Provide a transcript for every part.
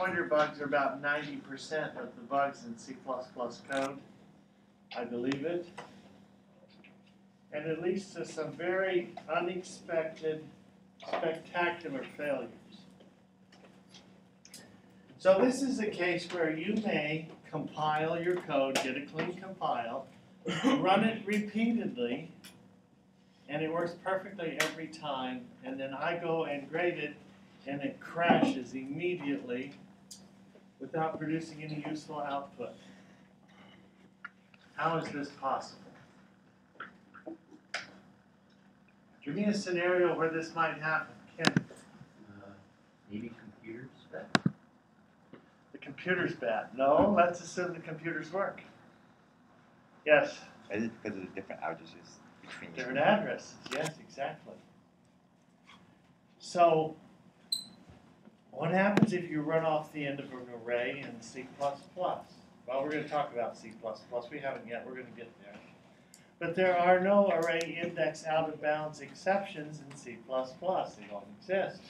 pointer bugs are about ninety percent of the bugs in C code. I believe it. And it leads to some very unexpected, spectacular failures. So this is a case where you may compile your code, get a clean compile, run it repeatedly, and it works perfectly every time, and then I go and grade it, and it crashes immediately without producing any useful output. How is this possible? Give me a scenario where this might happen. Ken, Uh, Maybe computers, but the computer's bad. No, let's assume the computers work. Yes, Is it because of the different addresses between different addresses. Yes, exactly. So, what happens if you run off the end of an array in C++? Well, we're going to talk about C++. We haven't yet. We're going to get there. But there are no array index out of bounds exceptions in C++. They don't exist.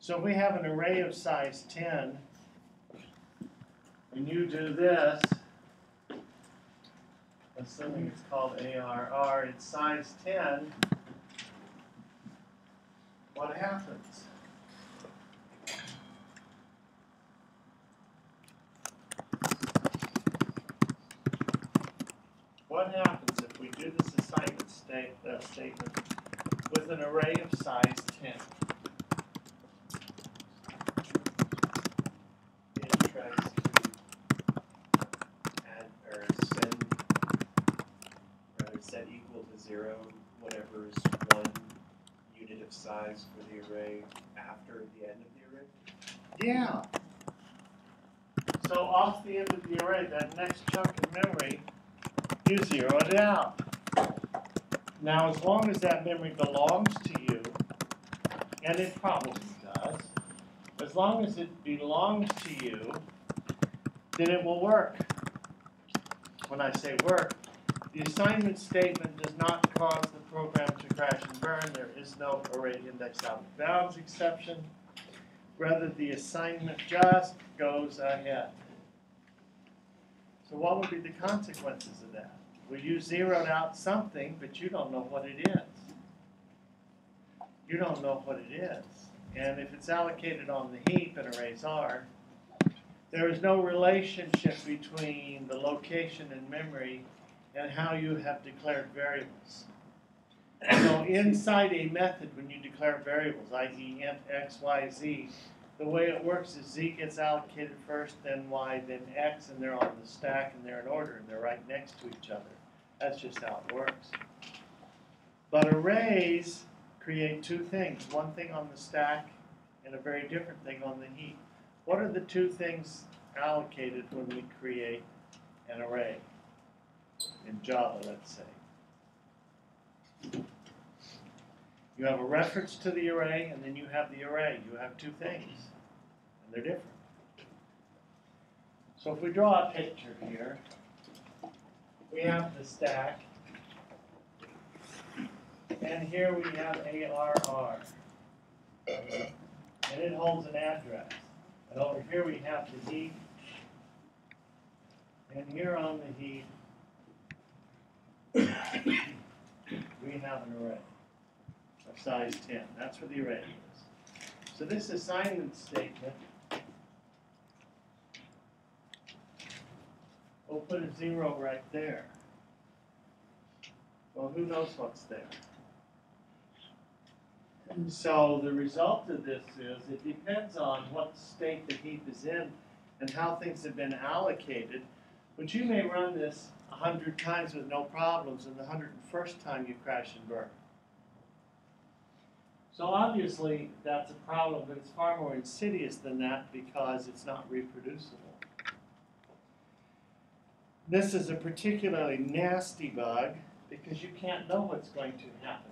So if we have an array of size 10, and you do this, assuming it's called ARR, it's size 10, what happens? What happens if we do this assignment state, uh, statement with an array of size 10? It tries to add or send, set equal to zero, whatever is one unit of size for the array after the end of the array? Yeah. So off the end of the array, that next chunk of memory, you zero it out. Now, as long as that memory belongs to you, and it probably does, as long as it belongs to you, then it will work. When I say work, the assignment statement does not cause the program to crash and burn. There is no array index out of bounds exception. Rather, the assignment just goes ahead. So what would be the consequences of that? Well, you zeroed out something, but you don't know what it is. You don't know what it is. And if it's allocated on the heap and arrays are, there is no relationship between the location and memory and how you have declared variables. So inside a method, when you declare variables, i.e. int x, y, z, the way it works is z gets allocated first, then y, then x, and they're on the stack and they're in order and they're right next to each other. That's just how it works. But arrays create two things, one thing on the stack and a very different thing on the heap. What are the two things allocated when we create an array? In Java, let's say. You have a reference to the array, and then you have the array. You have two things, and they're different. So if we draw a picture here, we have the stack, and here we have ARR, and it holds an address. And over here we have the heap, and here on the heap, we have an array of size 10. That's where the array is. So this assignment statement, we'll put a zero right there. Well, who knows what's there? And so the result of this is it depends on what state the heap is in and how things have been allocated. But you may run this a hundred times with no problems, and the hundred and first time you crash and burn. So obviously that's a problem, but it's far more insidious than that because it's not reproducible. This is a particularly nasty bug because you can't know what's going to happen.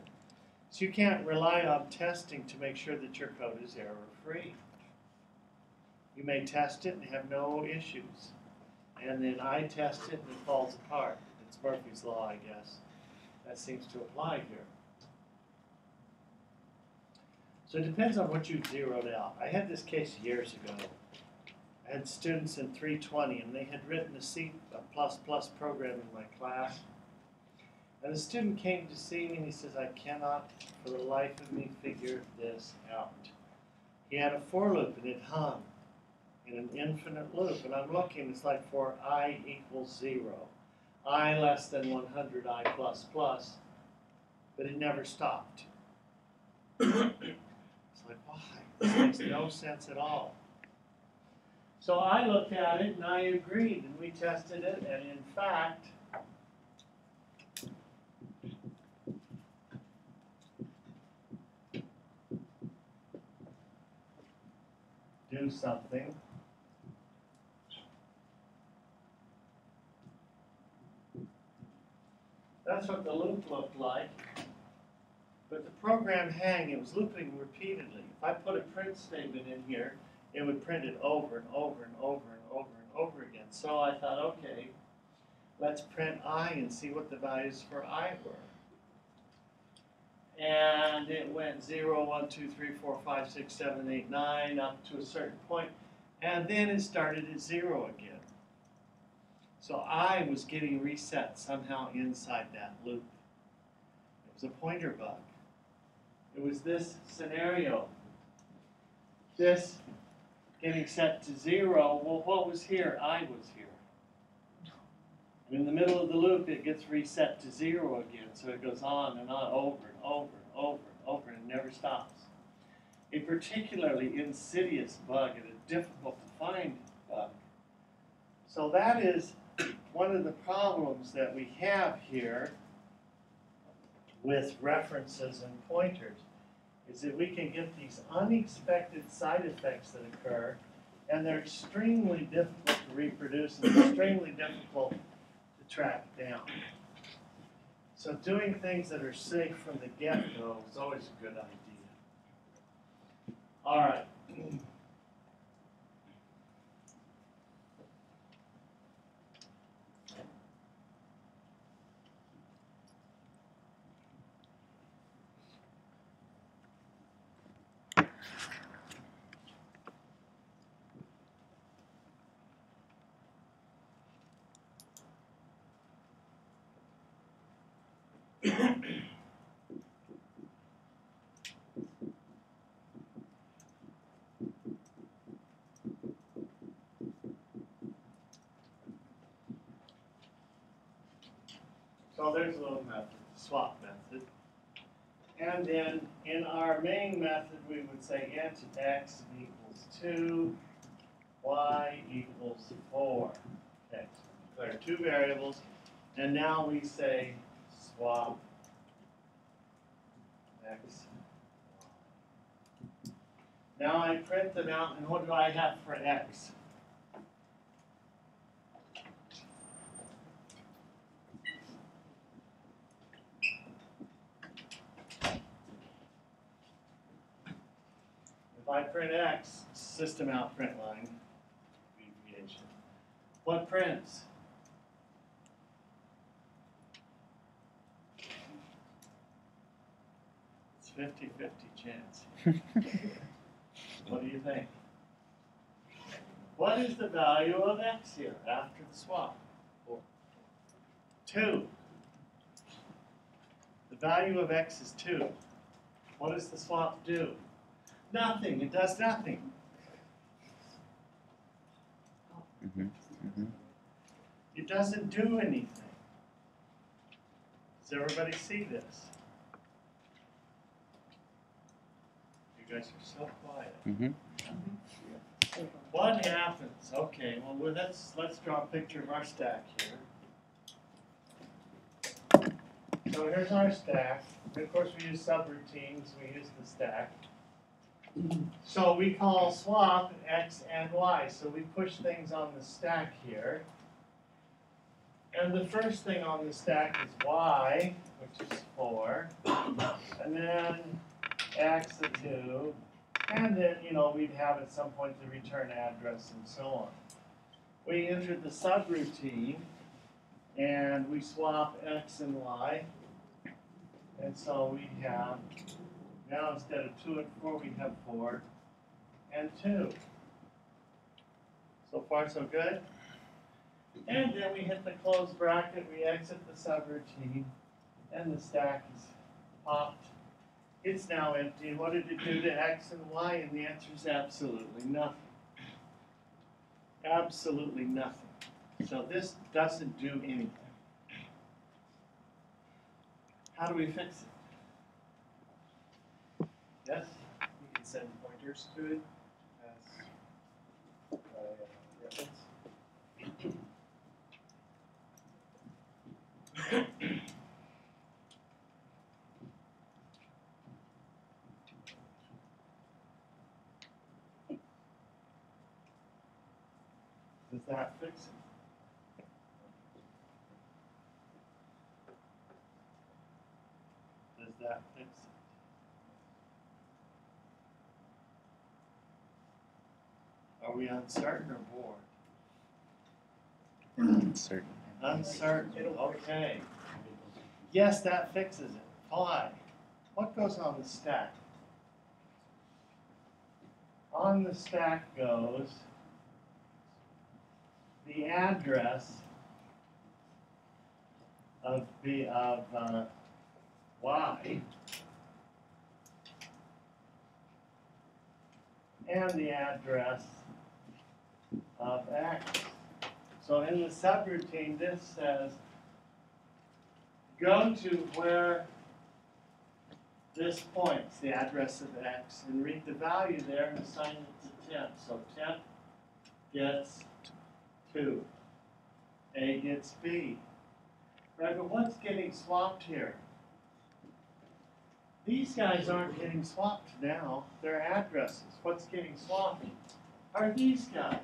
So you can't rely on testing to make sure that your code is error-free. You may test it and have no issues. And then I test it and it falls apart. It's Murphy's Law, I guess. That seems to apply here. So it depends on what you zeroed out. I had this case years ago. I had students in 320 and they had written a plus plus program in my class. And a student came to see me and he says, I cannot for the life of me figure this out. He had a for loop and it hung in an infinite loop. And I'm looking, it's like for i equals zero. i less than 100, i plus plus. But it never stopped. it's like, why? This makes no sense at all. So I looked at it and I agreed and we tested it and in fact, do something. That's what the loop looked like. But the program hang, it was looping repeatedly. If I put a print statement in here, it would print it over and over and over and over and over again. So I thought, okay, let's print i and see what the values for i were. And it went 0, 1, 2, 3, 4, 5, 6, 7, 8, 9, up to a certain point, and then it started at 0 again. So I was getting reset somehow inside that loop. It was a pointer bug. It was this scenario. This getting set to 0, well, what was here? I was here. And in the middle of the loop, it gets reset to 0 again, so it goes on and on, over and over and over and over, and it never stops. A particularly insidious bug and a difficult to find bug. So that is one of the problems that we have here with references and pointers is that we can get these unexpected side effects that occur and they're extremely difficult to reproduce and extremely difficult to track down. So doing things that are safe from the get-go is always a good idea. All right. So there's a little method, swap method. And then in our main method, we would say int x equals 2, y equals 4. Okay, so declare two variables. And now we say swap x. Now I print them out, and what do I have for x? I print x, system out print line, abbreviation. What prints? It's 50 50 chance. What do you think? What is the value of x here after the swap? Two. The value of x is two. What does the swap do? Nothing. It does nothing. Mm-hmm. Mm-hmm. It doesn't do anything. Does everybody see this? You guys are so quiet. Mm-hmm. What happens? Okay, well, well, let's let's draw a picture of our stack here. So here's our stack. And of course, we use subroutines. We use the stack. So we call swap x and y. So we push things on the stack here. And the first thing on the stack is y, which is 4. And then x of 2. And then, you know, we'd have at some point the return address and so on. We enter the subroutine and we swap x and y. And so we have Now instead of two and four, we have four and two. So far, so good? And then we hit the close bracket, we exit the subroutine, and the stack is popped. It's now empty. What did it do to X and Y? And the answer is absolutely nothing. Absolutely nothing. So this doesn't do anything. How do we fix it? Yes? You can send pointers to it as uh, reference. Does that fix it? Does that fix it? We uncertain or bored? Uncertain. Uncertain, okay. Yes, that fixes it. Why? What goes on the stack? On the stack goes the address of the of uh, y and the address of x. So in the subroutine, this says go to where this points, the address of x, and read the value there and assign it to 10. So 10 gets 2. A gets B. Right, but what's getting swapped here? These guys aren't getting swapped now. They're addresses. What's getting swapped are these guys.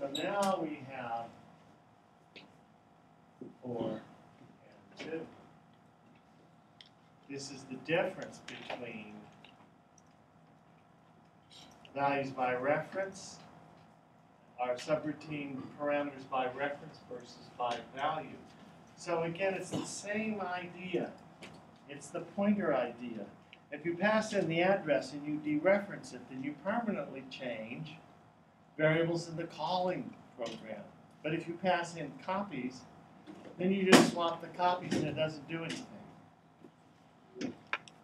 So now we have 4 and 2. This is the difference between values by reference, our subroutine parameters by reference versus by value. So again, it's the same idea. It's the pointer idea. If you pass in the address and you dereference it, then you permanently change variables in the calling program. But if you pass in copies, then you just swap the copies and it doesn't do anything. Does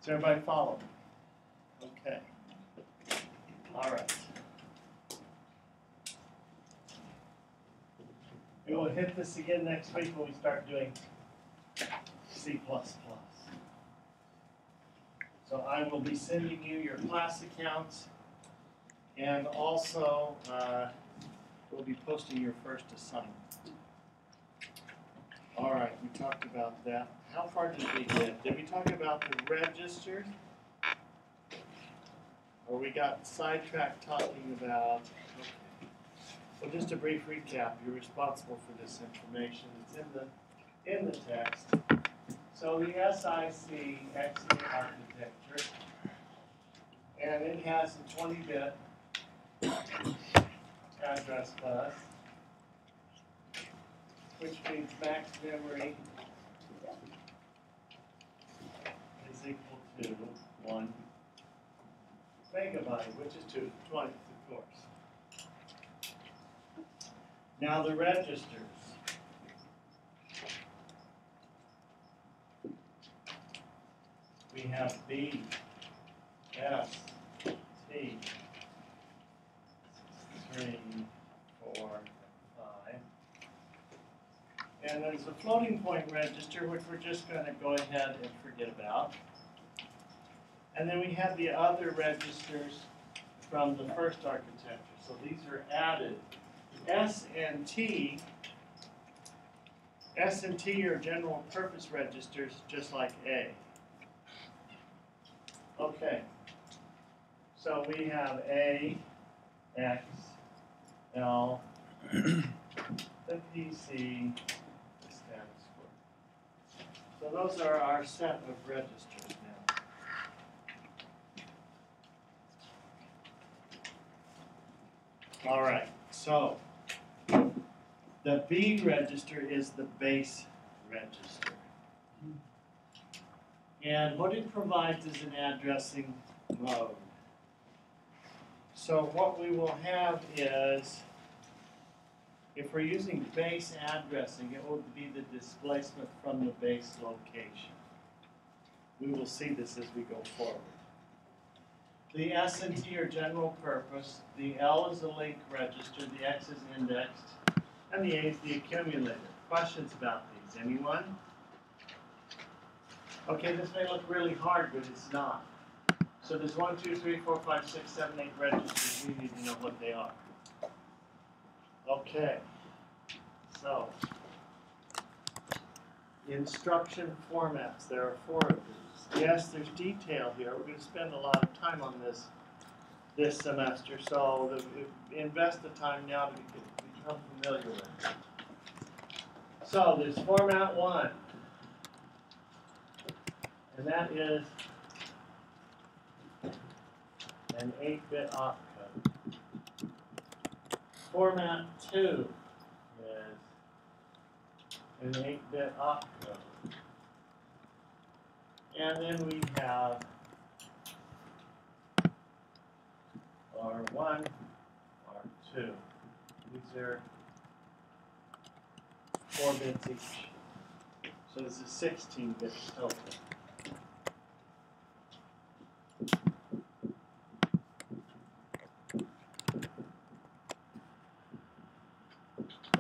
everybody follow? Okay. All right. We will hit this again next week when we start doing C++. So I will be sending you your class accounts and also uh, we'll be posting your first assignment. All right, we talked about that. How far did we get? Did we talk about the registers? Or we got sidetracked talking about, okay. Well, just a brief recap, you're responsible for this information, it's in the, in the text. So the SIC XE architecture, and it has a twenty bit address bus, which means max memory is equal to one megabyte, which is two twentieth, of course. Now the registers. We have B, S, T, three, four, five. And there's a floating point register, which we're just gonna go ahead and forget about. And then we have the other registers from the first architecture, so these are added. S and T, S and T are general purpose registers, just like A. Okay, so we have A, X, L, the PC, the status quo. So those are our set of registers now. All right, so the B register is the base register. And what it provides is an addressing mode. So what we will have is, if we're using base addressing, it will be the displacement from the base location. We will see this as we go forward. The S and T are general purpose, the L is the link register, the X is indexed, and the A is the accumulator. Questions about these, anyone? Okay, this may look really hard, but it's not. So there's one, two, three, four, five, six, seven, eight registers, we need to know what they are. Okay, so. Instruction formats, there are four of these. Yes, there's detail here, we're gonna spend a lot of time on this this semester, so the, invest the time now to become- familiar with it. So there's format one. And that is an eight-bit opcode. Format two is an eight-bit opcode. And then we have R one, R two. These are four bits each. So this is sixteen bits total.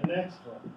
The next one.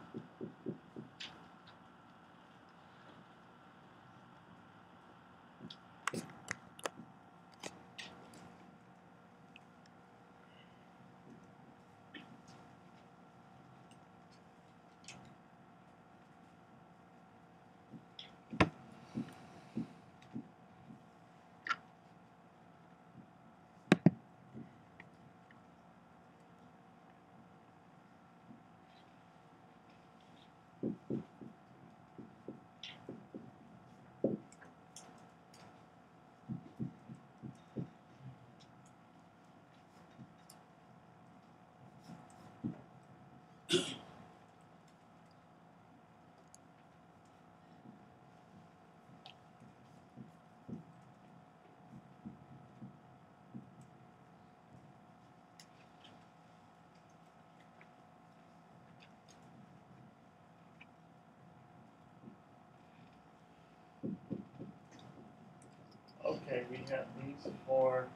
Okay, we have these four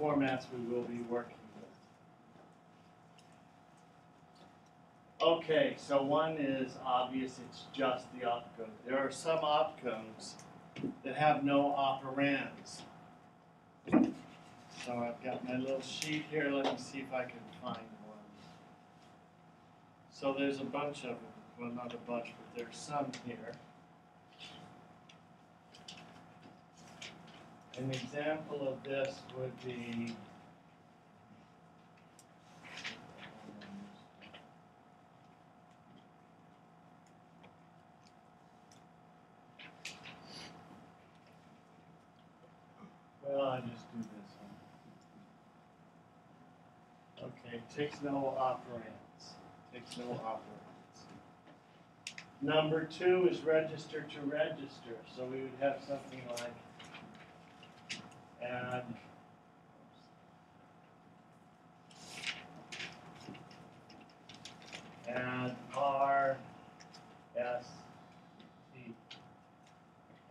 formats we will be working with. Okay, so one is obvious, it's just the opcode. There are some opcodes that have no operands. So I've got my little sheet here, let me see if I can find one. So there's a bunch of them, well, not a bunch, but there's some here. An example of this would be. Well, I just do this one. Okay, takes no operands, takes no operands. Number two is register to register, so we would have something like add add R S T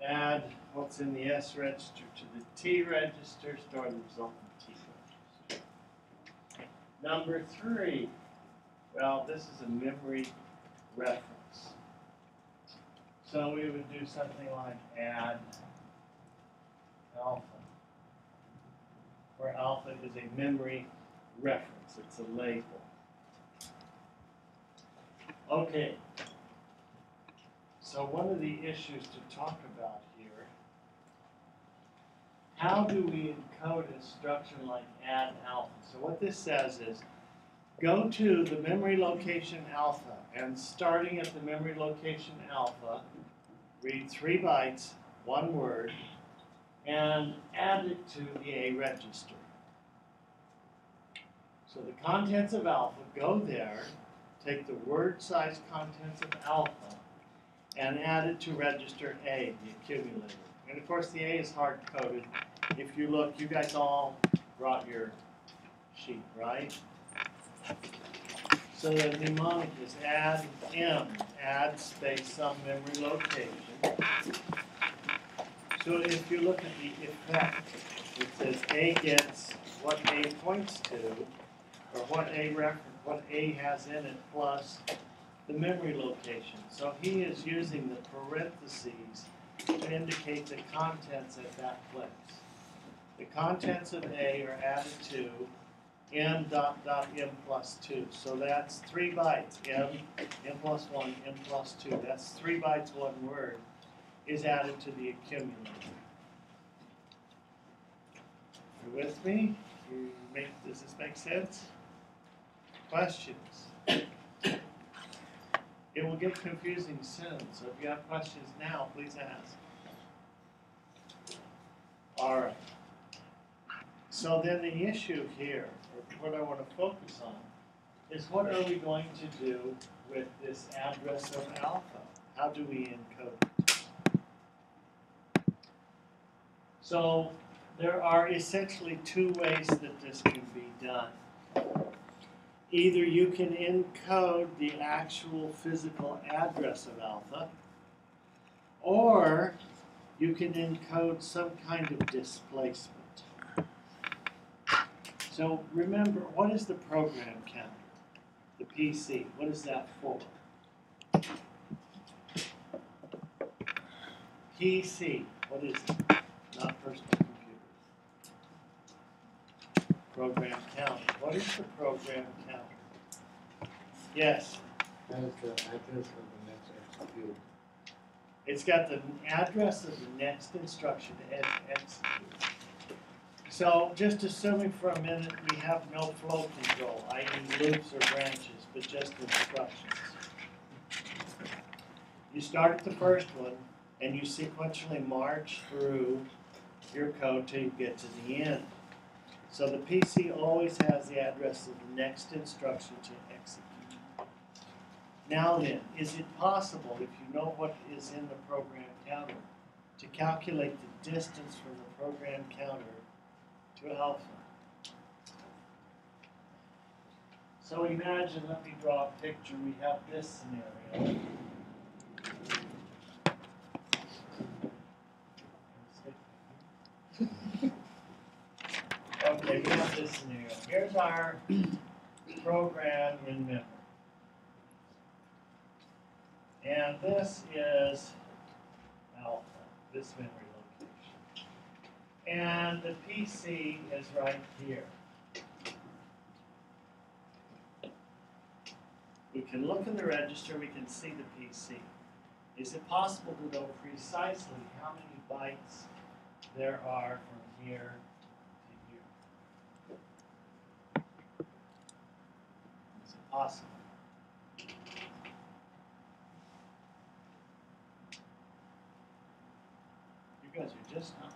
add what's in the S register to the T register, store the result in the T register. Number three, well, this is a memory reference. So we would do something like add alpha where alpha is a memory reference, it's a label. Okay, so one of the issues to talk about here, how do we encode a structure like add alpha? So what this says is, go to the memory location alpha, and starting at the memory location alpha, read three bytes, one word, and add it to the A register. So the contents of alpha go there, take the word size contents of alpha, and add it to register A, the accumulator. And of course, the A is hard coded. If you look, you guys all brought your sheet, right? So the mnemonic is add M, add space some memory location. So if you look at the effect, it says A gets what A points to, or what A what A has in it plus the memory location. So he is using the parentheses to indicate the contents at that place. The contents of A are added to m dot dot m plus two. So that's three bytes, m, m plus one, m plus two. That's three bytes, one word is added to the accumulator. You with me? You make, does this make sense? Questions? It will get confusing soon, so if you have questions now, please ask. All right. So then the issue here, or what I want to focus on, is what are we going to do with this address of alpha? How do we encode it? So there are essentially two ways that this can be done. Either you can encode the actual physical address of alpha, or you can encode some kind of displacement. So remember, what is the program counter? The PC, what is that for? PC, what is it? Not personal computer. Program counter, what is the program counter? Yes, Has the address of the next execute. it's got the address of the next instruction to execute. So just assuming for a minute we have no flow control, i.e. loops or branches, but just instructions. You start at the first one and you sequentially march through your code till you get to the end. So the PC always has the address of the next instruction to execute. Now then, is it possible, if you know what is in the program counter, to calculate the distance from the program counter to alpha? So imagine, let me draw a picture, we have this scenario. Okay, we have this Here's our program in memory. And this is alpha, this memory location. And the PC is right here. We can look in the register, we can see the PC. Is it possible to know precisely how many bytes there are from here to here? Possible? You guys are just not.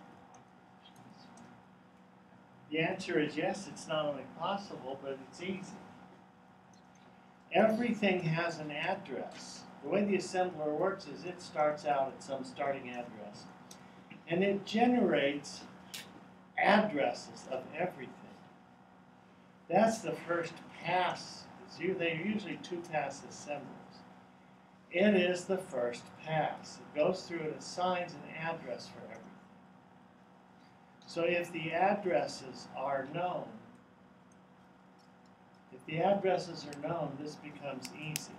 The answer is yes, it's not only possible, but it's easy. Everything has an address. The way the assembler works is it starts out at some starting address. And it generates addresses of everything. That's the first pass. It's u- They're usually two pass assemblies. It is the first pass. It goes through and assigns an address for everything. So if the addresses are known, if the addresses are known, this becomes easy.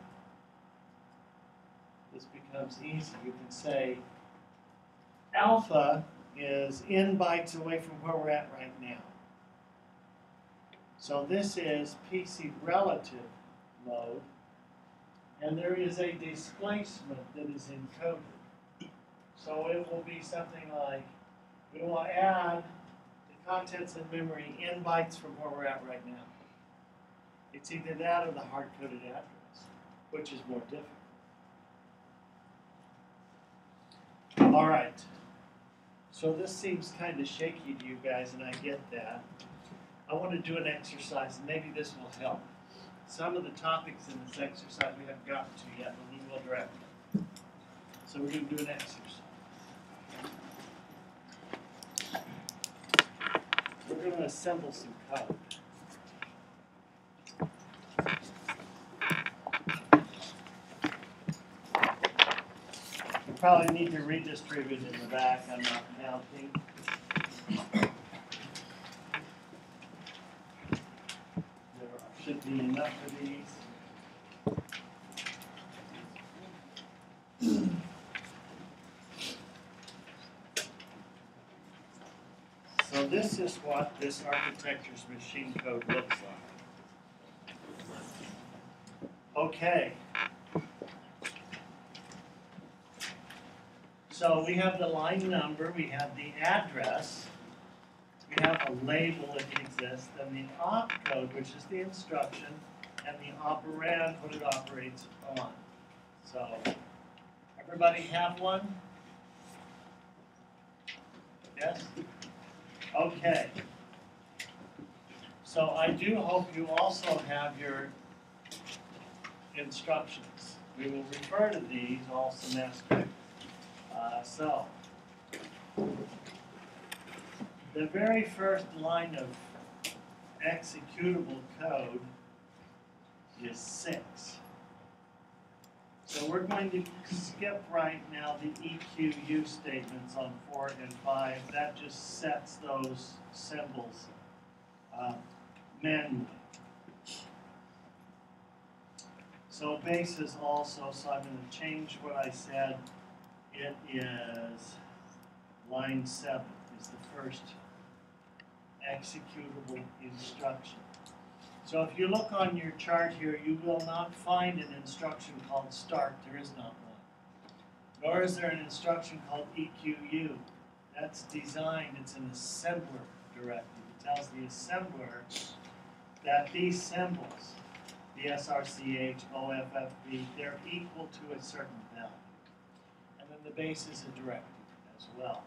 This becomes easy. You can say alpha is n bytes away from where we're at right now. So this is PC relative mode, and there is a displacement that is encoded. So it will be something like, we will add the contents of memory n bytes from where we're at right now. It's either that or the hard-coded address, which is more difficult. All right. So this seems kind of shaky to you guys, and I get that. I want to do an exercise, and maybe this will help. Some of the topics in this exercise we haven't gotten to yet, but we will directly. So we're going to do an exercise. We're going to assemble some code. You probably need to redistribute in the back. I'm not counting. Should be enough of these. So this is what this architecture's machine code looks like. Okay. So we have the line number, we have the address, have a label if it exists, then the opcode, which is the instruction, and the operand, what it operates on. So, everybody have one? Yes? Okay. So I do hope you also have your instructions. We will refer to these all semester. Uh, so, the very first line of executable code is six. So we're going to skip right now the EQU statements on four and five. That just sets those symbols uh, manually. So base is also, so I'm gonna change what I said. It is line seven is the first executable instruction. So if you look on your chart here, you will not find an instruction called start, there is not one. Nor is there an instruction called EQU. That's designed, it's an assembler directive. It tells the assembler that these symbols, the SRCH, OFFB, they're equal to a certain value. And then the base is a directive as well.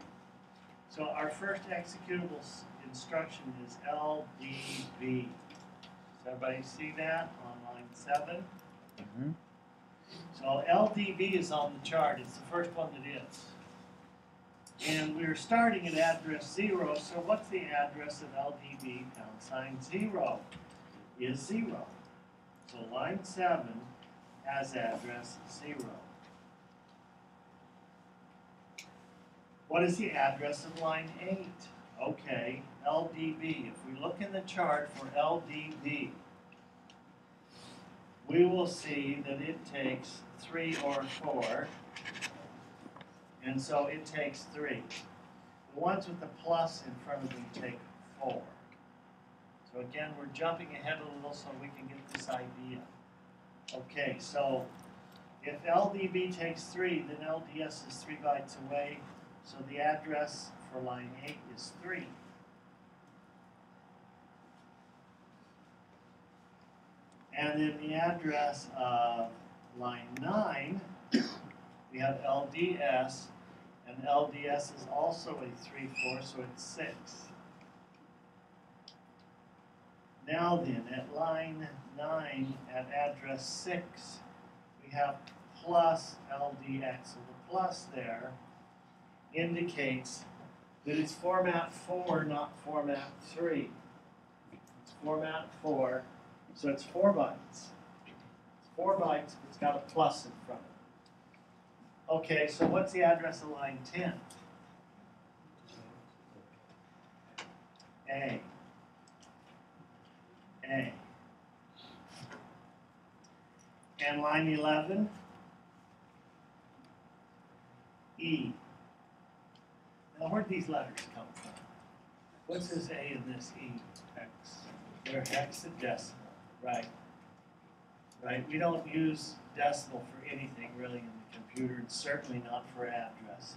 So our first executable instruction is LDB. Does everybody see that on line seven? Mhm. So LDB is on the chart, it's the first one that is. And we're starting at address zero, so what's the address of LDB pound sign zero? Is zero. So line seven has address zero. What is the address of line eight? Okay, LDB. If we look in the chart for LDB, we will see that it takes three or four. And so it takes three. The ones with the plus in front of them take four. So again, we're jumping ahead a little so we can get this idea. Okay, so if LDB takes three, then LDS is three bytes away. So the address for line eight is three. And then the address of line nine, we have LDS, and LDS is also a three four, so it's six. Now then, at line nine, at address six, we have plus LDX, so the plus there indicates that it's format four, not format three. It's format four, so it's four bytes. It's four bytes, it's got a plus in front of it. Okay, so what's the address of line ten? A. A. And line eleven? E. Now, where'd these letters come from? What's this A and this E? X. They're hexadecimal, right? Right, we don't use decimal for anything really in the computer, and certainly not for addresses.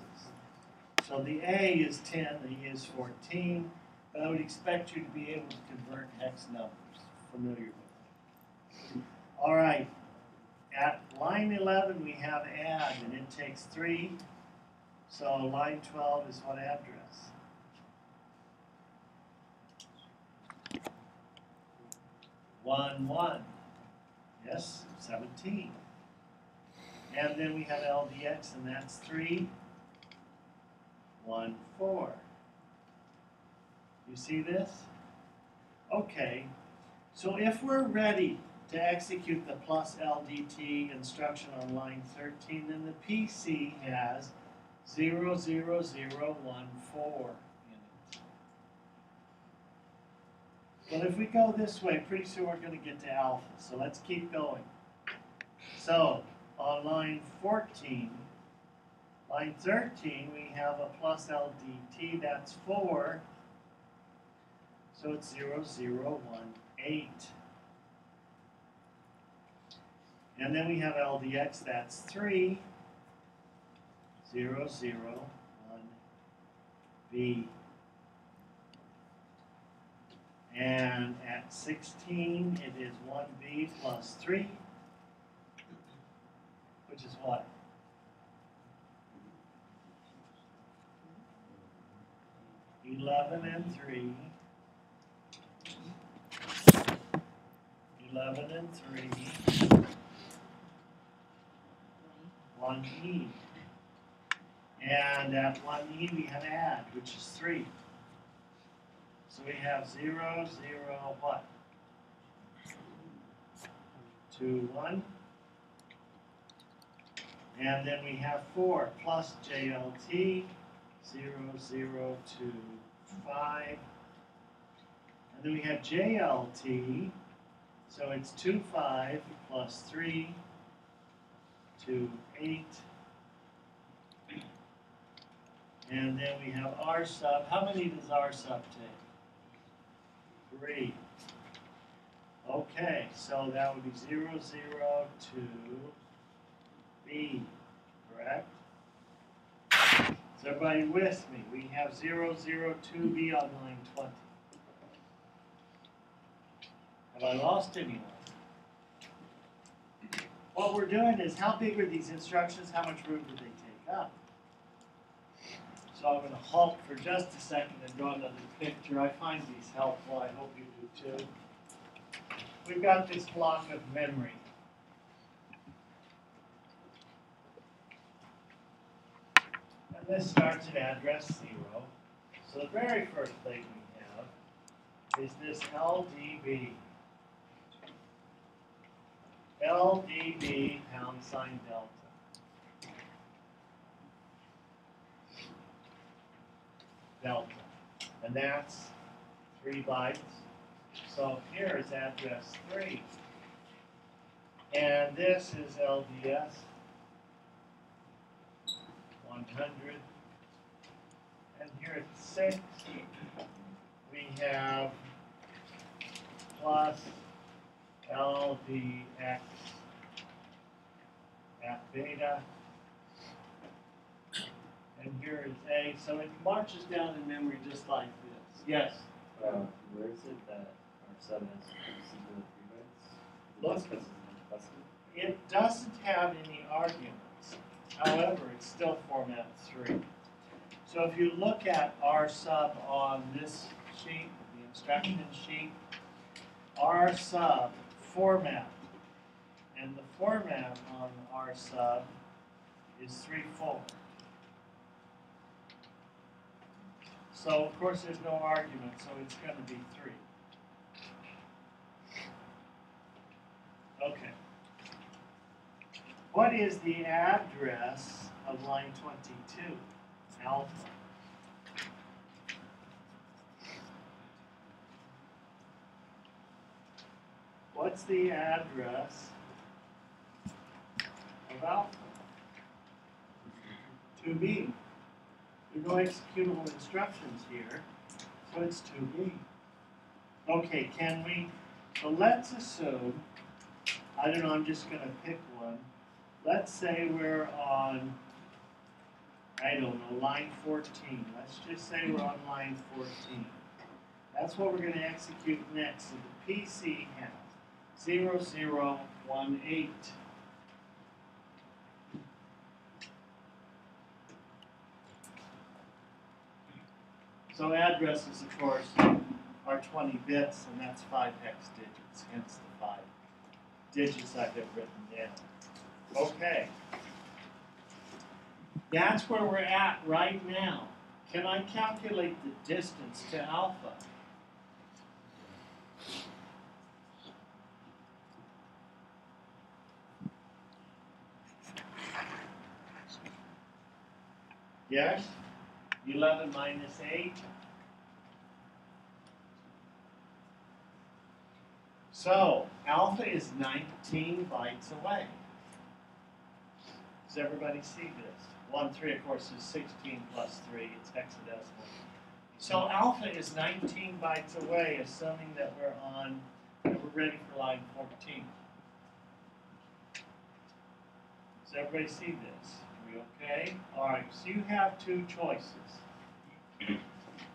So the A is ten, the E is fourteen, but I would expect you to be able to convert hex numbers, familiar with it. All right, at line eleven, we have add, and it takes three, so line twelve is what address? One, one. Yes, seventeen. And then we have LDX, and that's three. One, four. You see this? Okay, so if we're ready to execute the plus LDT instruction on line thirteen, then the PC has zero zero zero one four in it. But if we go this way, pretty soon we're gonna get to alpha, so let's keep going. So, on line fourteen, line thirteen, we have a plus LDT, that's four. So it's zero, zero, one, eight. And then we have LDX, that's three. Zero, zero, one, B. And at sixteen, it is one B plus three. Which is what? Eleven and three. Eleven and three. One E. And at one E, we have add, which is three. So we have zero, zero, what? Two, one. And then we have four plus JLT, zero, zero, two, five. And then we have JLT, so it's two, five plus three, two, eight. And then we have R sub, how many does R sub take? Three. Okay, so that would be zero, zero, two, B, correct? Is everybody with me? We have zero, zero, two B on line twenty. Have I lost anyone? What we're doing is, how big are these instructions? How much room do they take up? So I'm gonna halt for just a second and draw another picture. I find these helpful, I hope you do too. We've got this block of memory. And this starts at address zero. So the very first thing we have is this LDB. LDB pound sign delta. Delta. And that's three bytes. So here is address three. And this is LDS. One hundred. And here at six, we have plus LDX at beta. And here is A, so it marches down in memory just like this. Yes? Uh, where is it that R sub has single three bytes? Look. That's 'cause it's not busted. It doesn't have any arguments. However, it's still format three. So if you look at R sub on this sheet, the instruction sheet, R sub format, and the format on R sub is three So of course there's no argument, so it's going to be 3. Okay. What is the address of line 22? Alpha. What's the address of alpha? Two B. No executable instructions here, so it's 2B. Okay, can we, so let's assume, I don't know, I'm just going to pick one. Let's say we're on, I don't know, line 14. Let's just say we're on line 14. That's what we're going to execute next. So the PC has 0018. So addresses, of course, are twenty bits, and that's five hex digits, hence the five digits I have written down. Okay. That's where we're at right now. Can I calculate the distance to alpha? Yes? Eleven minus eight? So, alpha is nineteen bytes away. Does everybody see this? One, three, of course, is sixteen plus three, it's hexadecimal. So alpha is nineteen bytes away, assuming that we're on, that we're ready for line fourteen. Does everybody see this? Okay? Alright, so you have two choices.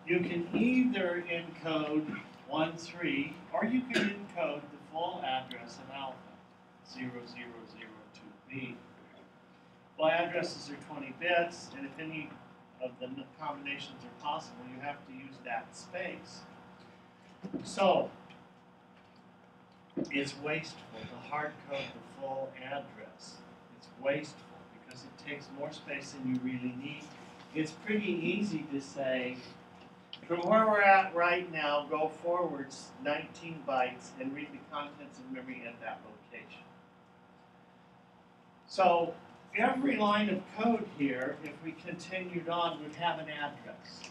You can either encode one, three, or you can encode the full address of alpha, zero, zero, zero, two B. Well, addresses are twenty bits, and if any of the combinations are possible, you have to use that space. So, it's wasteful to hard code the full address. It's wasteful because it takes more space than you really need. It's pretty easy to say, from where we're at right now, go forwards nineteen bytes and read the contents of memory at that location. So every line of code here, if we continued on, would have an address.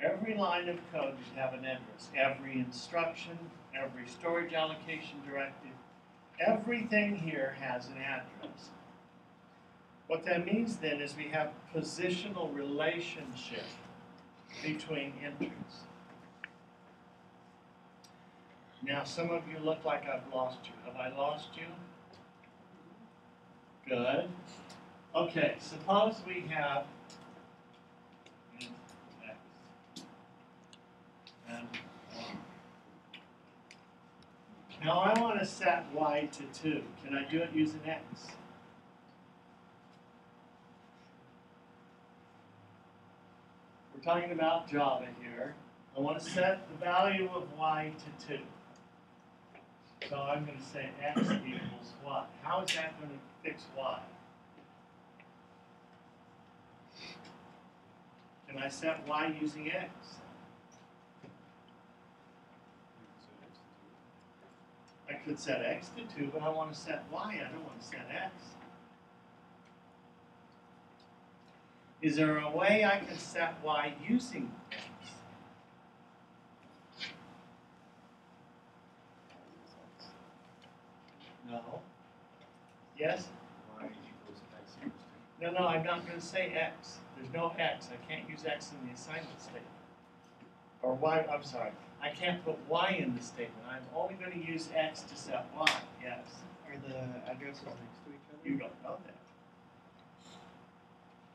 Every line of code would have an address. Every instruction, every storage allocation directive, everything here has an address. What that means then is we have positional relationship between entries. Now, some of you look like I've lost you. Have I lost you? Good. Okay, suppose we have x and. Now I want to set y to 2. Can I do it using x? We're talking about Java here. I want to set the value of y to 2. So I'm going to say x equals y. How is that going to fix y? Can I set y using x? I could set x to 2, but I want to set y. I don't want to set x. Is there a way I can set y using x? No. Yes? Y equals X equals two. No, no, I'm not gonna say x. There's no x. I can't use x in the assignment statement. Or y, I'm sorry. I can't put y in the statement. I'm only gonna use x to set y. Yes. Are the addresses next to each other? You don't know that.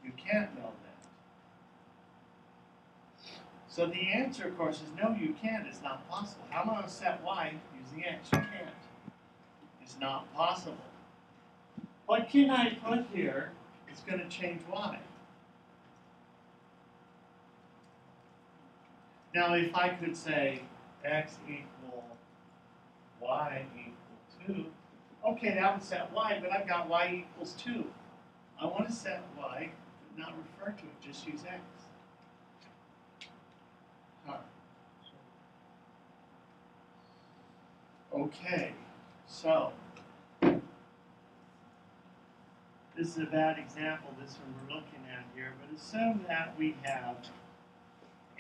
You can't know that. So the answer, of course, is no, you can't. It's not possible. How am I gonna set y using x? You can't. It's not possible. What can I put here is gonna change y? Now, if I could say x equal y equal two, okay, that would set y, but I've got y equals two. I want to set y, not refer to it, just use x. Okay, so this is a bad example, this one we're looking at here, but assume that we have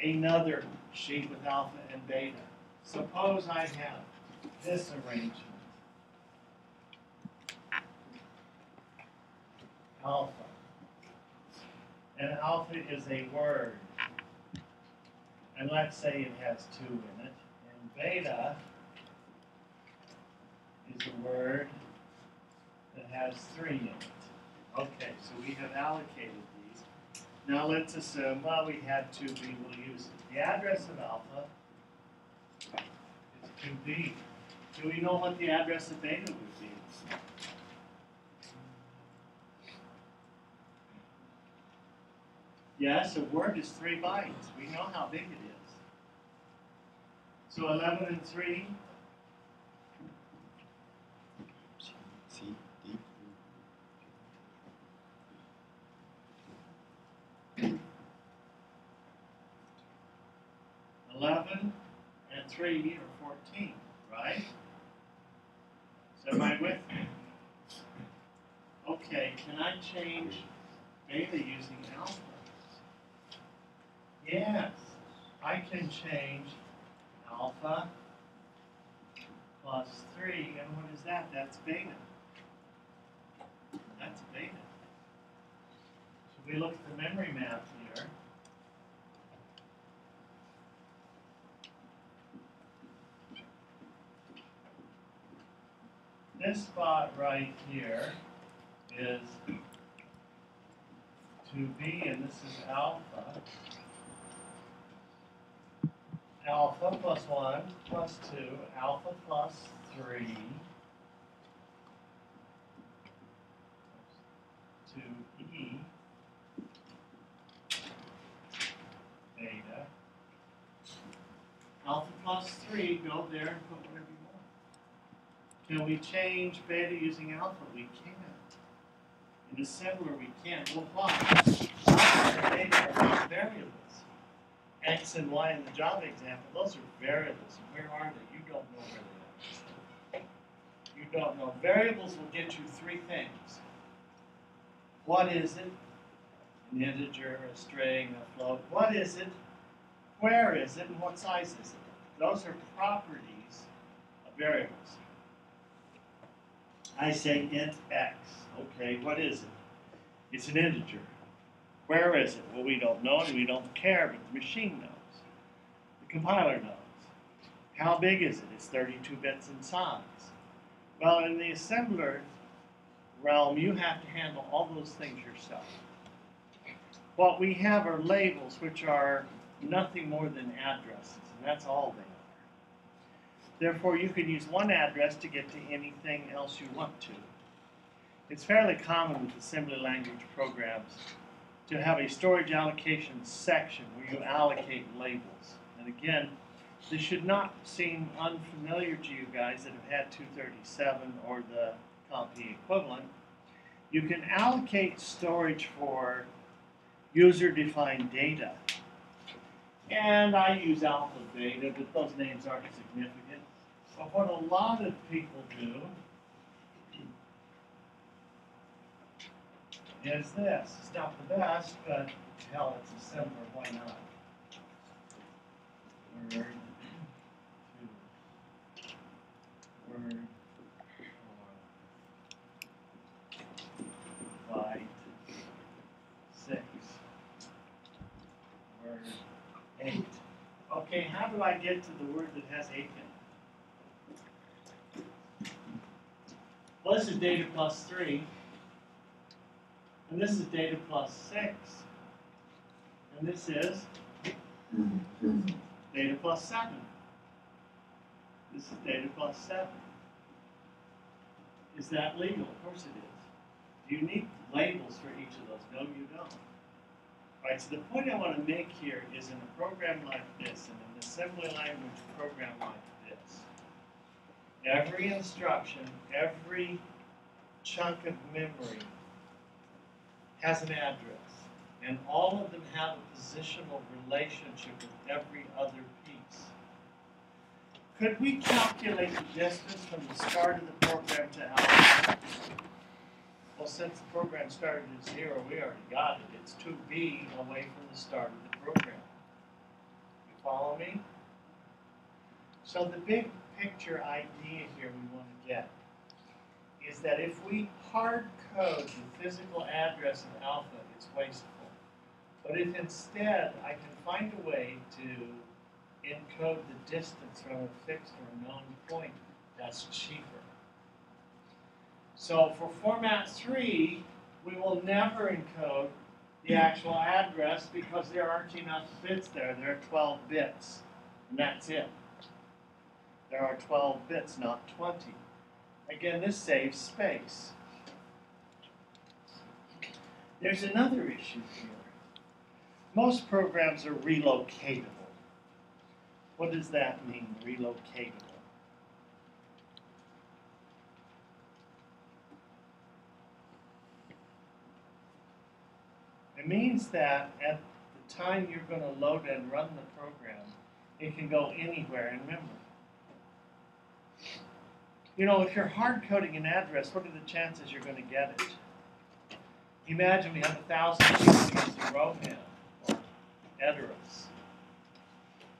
another sheet with alpha and beta. Suppose I have this arrangement. Alpha. And alpha is a word. And let's say it has two in it. And beta is a word that has three in it. Okay, so we have allocated these. Now let's assume, well, we had two B, we'll use it. The address of alpha is two B. Do we know what the address of beta would be? Yes, a word is three bytes. We know how big it is. So 11 and 3. Eleven and three are fourteen, right? So am I with me? Okay, can I change beta using alpha? Yes, I can change alpha plus three, and what is that? That's beta. That's beta. So we look at the memory map here. This spot right here is 2b, and this is alpha. Alpha plus 1 plus 2, alpha plus 3. 2e beta. Alpha plus 3, go there and put whatever you want. Can we change beta using alpha? We can. In assembler, we can't. Well, why? Alpha and beta are variables. X and Y in the Java example, those are variables. Where are they? You don't know where they are. You don't know. Variables will get you three things. What is it? An integer, a string, a float. What is it? Where is it? And what size is it? Those are properties of variables. I say int x. Okay, what is it? It's an integer. Where is it? Well, we don't know and we don't care, but the machine knows. The compiler knows. How big is it? It's 32 bits in size. Well, in the assembler realm, you have to handle all those things yourself. What we have are labels, which are nothing more than addresses, and that's all they are. Therefore, you can use one address to get to anything else you want to. It's fairly common with assembly language programs to have a storage allocation section where you allocate labels. And again, this should not seem unfamiliar to you guys that have had 237 or the CompE equivalent. You can allocate storage for user-defined data. And I use alpha beta, but those names aren't significant. But what a lot of people do is this. It's not the best, but hell, it's assembler. Why not? Word, two, word, six, word, eight. Okay, how do I get to the word that has eight in it? Well, this is data plus three. And this is data plus six. And this is data plus seven. This is data plus seven. Is that legal? Of course it is. Do you need labels for each of those? No, you don't. Right, so the point I want to make here is in a program like this, in an assembly language program like this, every instruction, every chunk of memory has an address, and all of them have a positional relationship with every other piece. Could we calculate the distance from the start of the program to alpha? Well, since the program started at zero, we already got it. It's 2b away from the start of the program. You follow me? So the big picture idea here we want to get is that if we hard code the physical address of alpha, it's wasteful. But if instead I can find a way to encode the distance from a fixed or known point, that's cheaper. So for format 3, we will never encode the actual address because there aren't enough bits there. There are 12 bits, and that's it. There are 12 bits, not 20. Again, this saves space. There's another issue here. Most programs are relocatable. What does that mean, relocatable? It means that at the time you're going to load and run the program, It can go anywhere in memory. You know, if you're hard coding an address, what are the chances you're going to get it? Imagine we have a thousand people using Rohan or Edoras.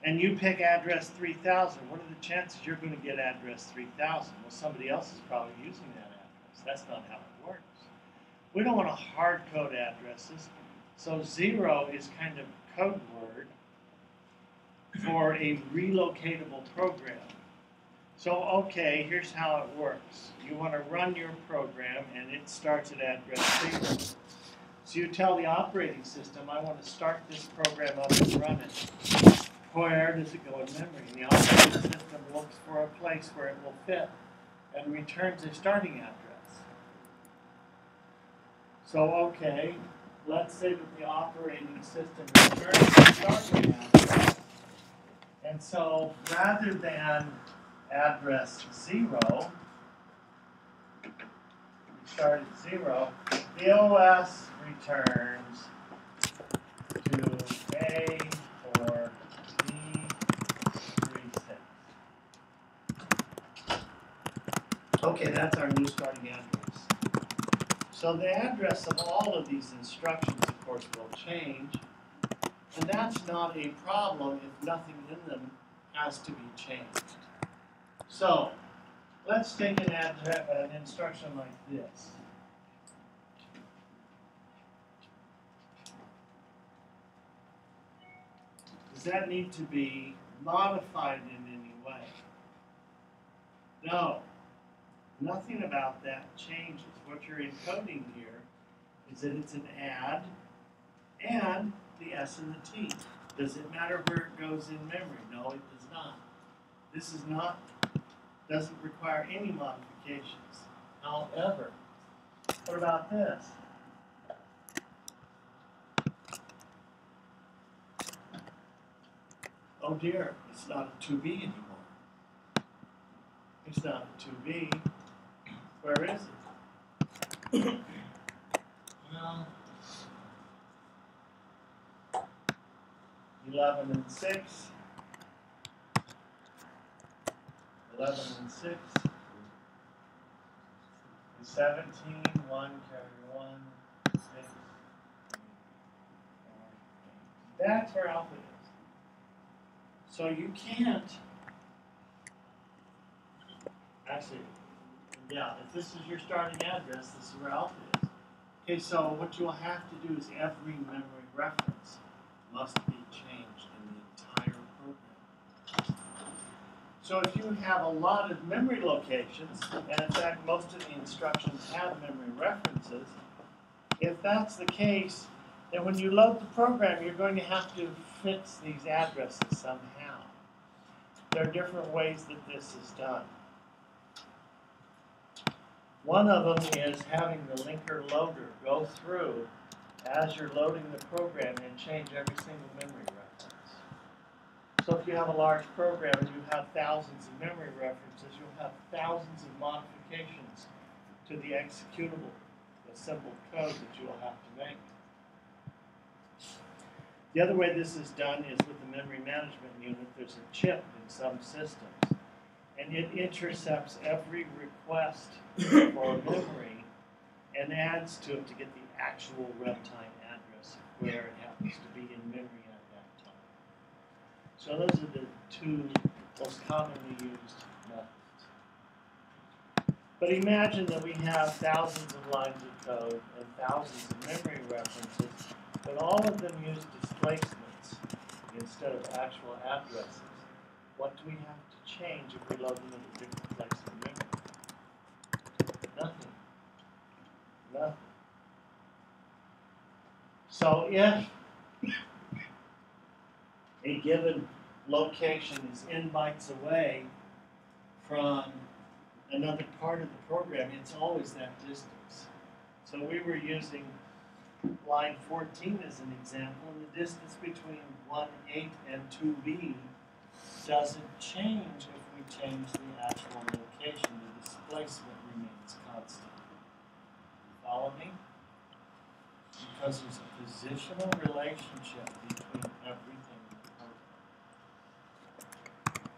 And you pick address 3000. What are the chances you're going to get address 3000? Well, somebody else is probably using that address. That's not how it works. We don't want to hard code addresses. So zero is kind of code word for a relocatable program. So, okay, here's how it works. You want to run your program and it starts at address zero. So you tell the operating system, I want to start this program up and run it. Where does it go in memory? And the operating system looks for a place where it will fit and returns a starting address. So, okay, let's say that the operating system returns a starting address. And so rather than address zero, we start at zero, the OS returns to A or B six. Okay, that's our new starting address. So the address of all of these instructions, of course, will change. And that's not a problem if nothing in them has to be changed. So, let's take an, an instruction like this. Does that need to be modified in any way? No. Nothing about that changes. What you're encoding here is that it's an add and the S and the T. Does it matter where it goes in memory? No, it does not. This is not, doesn't require any modifications. However, what about this? Oh dear, it's not a 2B anymore. It's not a 2B. Where is it? well, 11 and 6. 11 and 6. And 17, 1, carry 1, 6. That's where alpha is. So you can't. Actually, yeah, if this is your starting address, this is where alpha is. Okay, so what you'll have to do is every memory reference must be changed in the entire program. So if you have a lot of memory locations, and in fact most of the instructions have memory references, if that's the case, then when you load the program, you're going to have to fix these addresses somehow. There are different ways that this is done. One of them is having the linker loader go through as you're loading the program and change every single memory. So if you have a large program and you have thousands of memory references, you'll have thousands of modifications to the executable, the simple code that you'll have to make. The other way this is done is with the memory management unit. There's a chip in some systems, and it intercepts every request for memory and adds to it to get the actual runtime address where it happens to be in memory. So those are the two most commonly used methods. But imagine that we have thousands of lines of code and thousands of memory references, but all of them use displacements instead of actual addresses. What do we have to change if we load them into different places memory? Nothing. Nothing. So if a given location is n bytes away from another part of the program, it's always that distance. So we were using line 14 as an example, and the distance between 1, 8 and 2b doesn't change if we change the actual location. The displacement remains constant. Follow me? Because there's a positional relationship between everything in the program.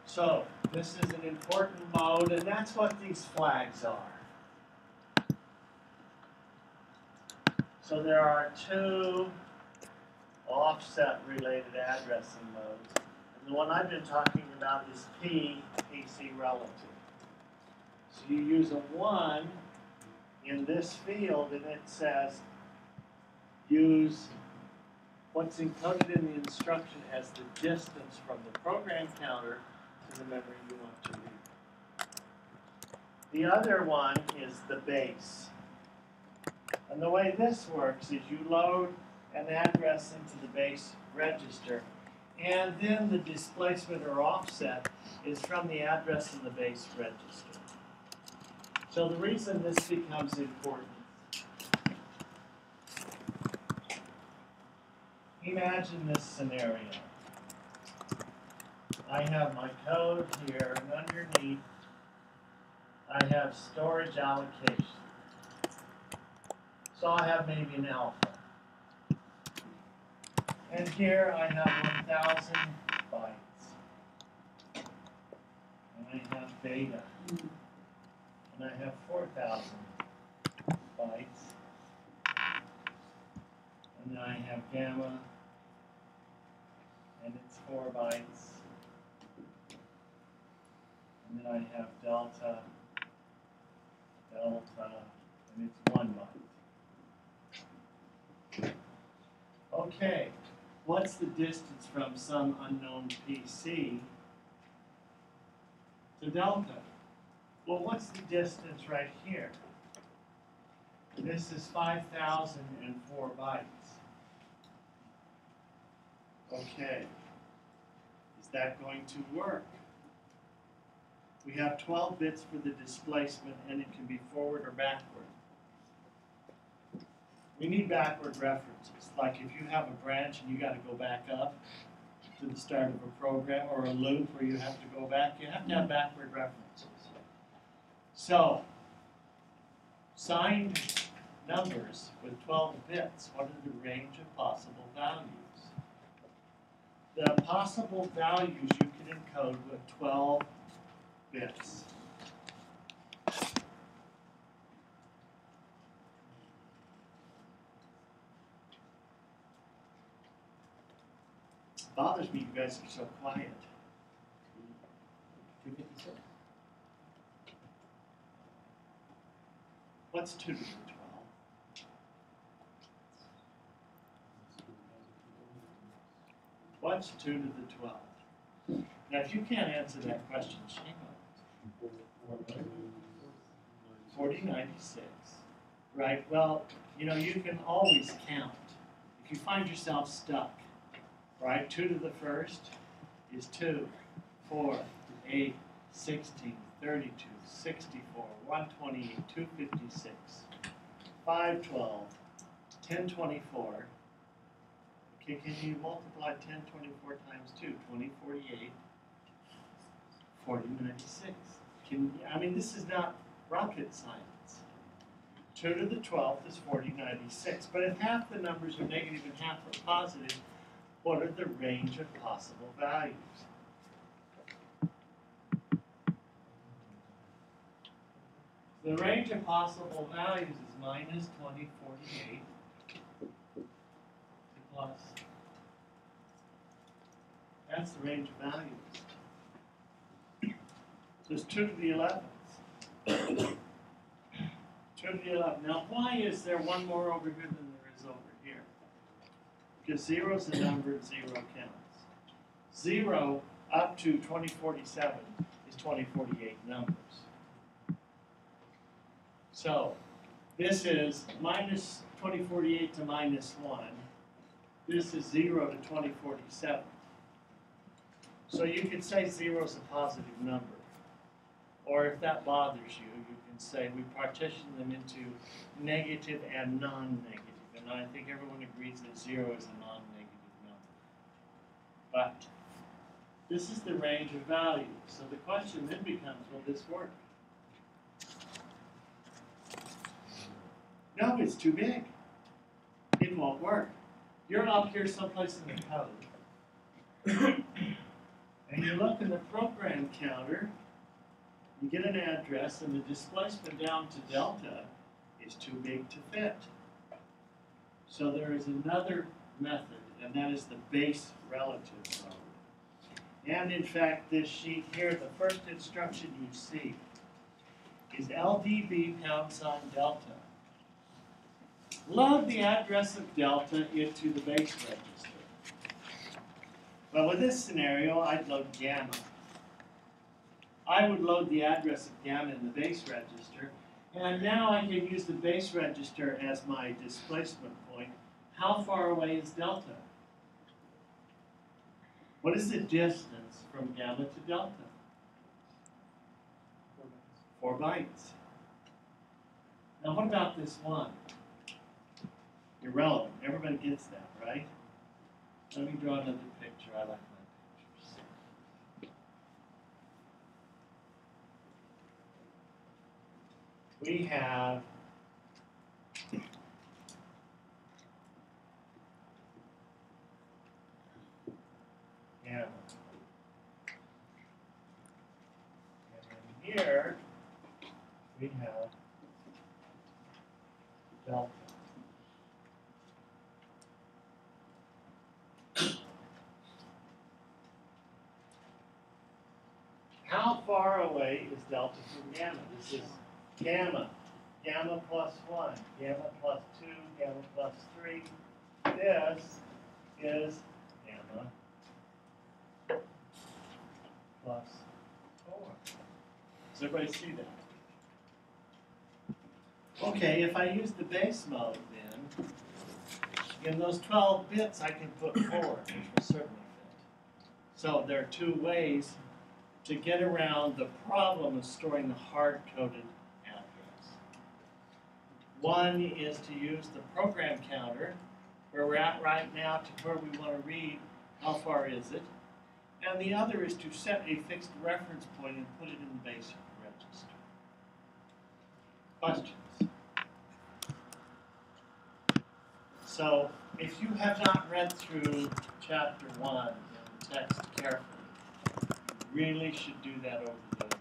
So this is an important mode, and that's what these flags are. So there are two offset related addressing modes. And the one I've been talking about is P, PC relative. So you use a one in this field and it says use what's encoded in the instruction as the distance from the program counter to the memory you want to read. The other one is the base. And the way this works is you load an address into the base register, and then the displacement or offset is from the address in the base register. So the reason this becomes important, imagine this scenario. I have my code here, and underneath, I have storage allocation. So I have maybe an alpha. And here I have 1,000 bytes. And I have beta. And I have 4,000 bytes. And then I have gamma. And it's 4 bytes. And then I have delta, delta, and it's 1 byte. Okay, what's the distance from some unknown PC to delta? Well, what's the distance right here? This is 5,004 bytes. Okay, is that going to work? We have 12 bits for the displacement and it can be forward or backward. We need backward references. Like if you have a branch and you got to go back up to the start of a program or a loop where you have to go back, you have to have backward references. So, signed numbers with 12 bits, what are the range of possible values? The possible values you can encode with 12 bits. bothers me you guys are so quiet. What's two to the twelve? What's two to the twelve? Now, if you can't answer that question, shame. Forty ninety-six. Right, well, you know, you can always count. If you find yourself stuck, right, two to the first is two, four, eight, sixteen, thirty-two, sixty-four, one twenty-eight, two fifty-six, five twelve, ten twenty-four. Okay, can you multiply ten twenty-four times two? Twenty forty-eight, forty ninety-six. Can, I mean, this is not rocket science. Two to the twelfth is forty ninety-six, but if half the numbers are negative and half are positive, what are the range of possible values? The range of possible values is minus twenty forty-eight to plus. That's the range of values. It's two to the eleventh. Two to the eleventh. Now, why is there one more over here than there is over here? Because zero is a number and zero counts. Zero up to twenty forty-seven is twenty forty-eight numbers. So, this is minus twenty forty-eight to minus one. This is zero to twenty forty-seven. So you could say zero is a positive number. Or if that bothers you, you can say we partition them into negative and non-negative. And I think everyone agrees that zero is a non-negative number. But this is the range of values. So the question then becomes, will this work? No, it's too big. It won't work. You're up here someplace in the code. and you look in the program counter, you get an address, and the displacement down to delta is too big to fit. So there is another method, and that is the base relative mode. And in fact, this sheet here, the first instruction you see is LDB pound sign delta. Load the address of delta into the base register. Well, with this scenario, I'd load gamma. I would load the address of gamma in the base register, and now I can use the base register as my displacement point. How far away is delta? What is the distance from gamma to delta? Four bytes. Now what about this one? Irrelevant. Everybody gets that, right? Let me draw another picture. I like my pictures. We have gamma. And in here, we have delta. How far away is delta from gamma? This is gamma. Gamma plus 1, gamma plus 2, gamma plus 3. This is gamma plus 4. Does everybody see that? Okay, if I use the base mode then, in those 12 bits I can put 4, which will certainly fit. So there are two ways to get around the problem of storing the hard-coded. One is to use the program counter, where we're at right now, to where we want to read how far is it. And the other is to set a fixed reference point and put it in the base register. Questions? So, if you have not read through chapter one in the text carefully, you really should do that over the